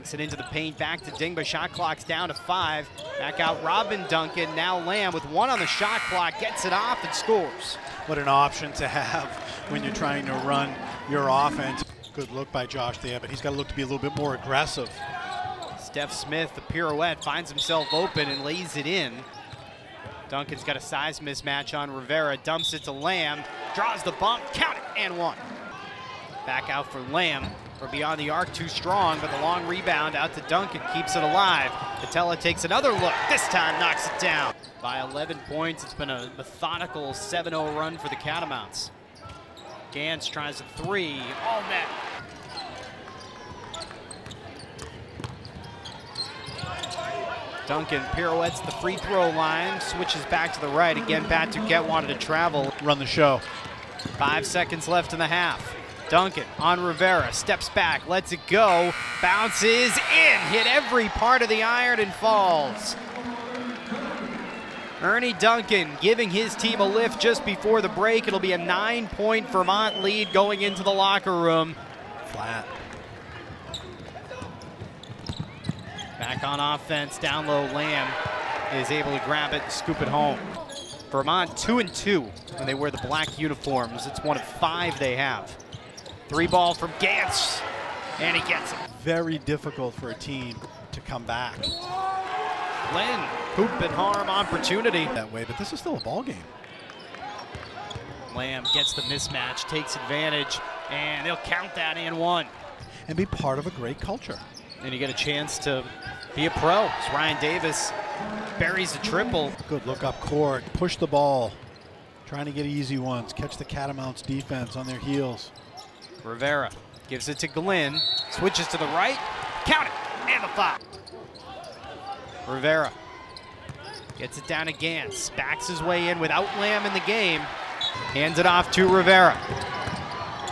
Takes it into the paint, back to Dingba. Shot clock's down to five. Back out Robin Duncan. Now Lamb with one on the shot clock gets it off and scores. What an option to have when you're trying to run your offense. Good look by Josh there, but he's got to look to be a little bit more aggressive. Stef Smith, the pirouette, finds himself open and lays it in. Duncan's got a size mismatch on Rivera, dumps it to Lamb, draws the bump, count it, and one. Back out for Lamb. For beyond the arc, too strong, but the long rebound out to Duncan keeps it alive. Patella takes another look, this time knocks it down. By 11 points, it's been a methodical 7-0 run for the Catamounts. Gantz tries a three, all net. Duncan pirouettes the free throw line, switches back to the right. Again, Pat Duquette wanted to travel. Run the show. Five seconds left in the half. Duncan on Rivera, steps back, lets it go, bounces in, hit every part of the iron and falls. Ernie Duncan giving his team a lift just before the break. It'll be a nine point Vermont lead going into the locker room. Flat. Back on offense, down low Lamb is able to grab it and scoop it home. Vermont two and two when they wear the black uniforms. It's one of five they have. Three ball from Gantz, and he gets it. Very difficult for a team to come back Lynn, hoop and harm opportunity. that way, but this is still a ball game. Lamb gets the mismatch, takes advantage, and they'll count that in one. And be part of a great culture. And you get a chance to be a pro. As Ryan Davis buries a triple. Good look up court, push the ball, trying to get easy ones, catch the Catamounts defense on their heels. Rivera gives it to Glenn, switches to the right, count it, and the foul. Rivera gets it down again, Gantz, backs his way in without Lamb in the game, hands it off to Rivera.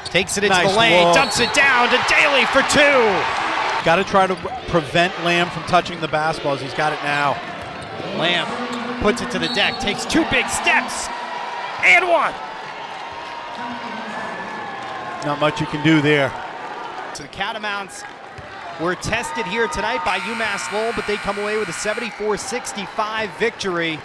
Takes it into Nice the lane, dumps it down to Daly for two. Got to try to prevent Lamb from touching the basketballs. He's got it now. Lamb puts it to the deck, takes two big steps, and one. Not much you can do there. So the Catamounts were tested here tonight by UMass Lowell, but they come away with a 74-65 victory.